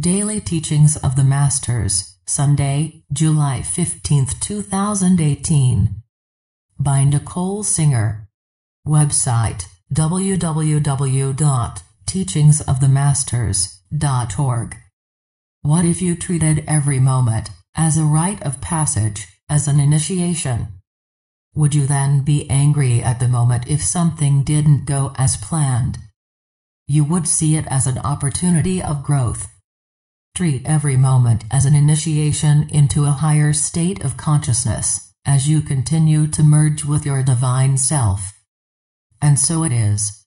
Daily Teachings of the Masters, Sunday, July 15, 2018. By Nicole Singer. Website www.teachingsofthemasters.org. What if you treated every moment as a rite of passage, as an initiation? Would you then be angry at the moment if something didn't go as planned? You would see it as an opportunity of growth. Treat every moment as an initiation into a higher state of consciousness as you continue to merge with your divine self. And so it is.